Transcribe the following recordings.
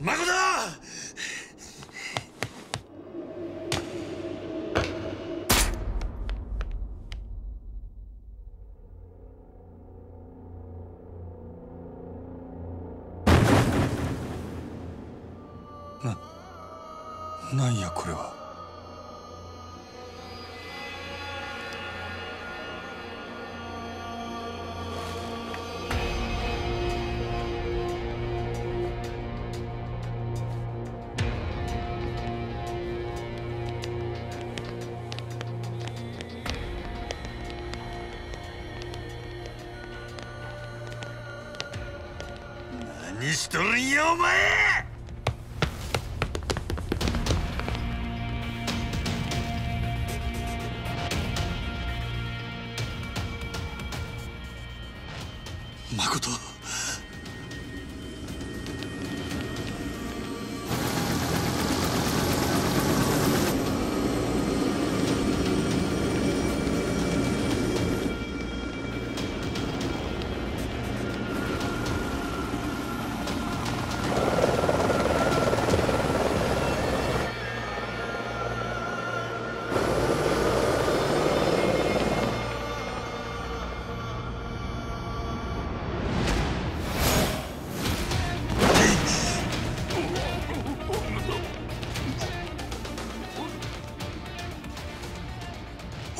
誠ななんやこれは。何しとるんやお前。誠。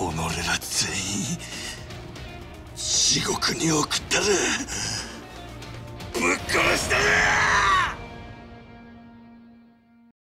己ら全員地獄に送ったるぶっ殺したる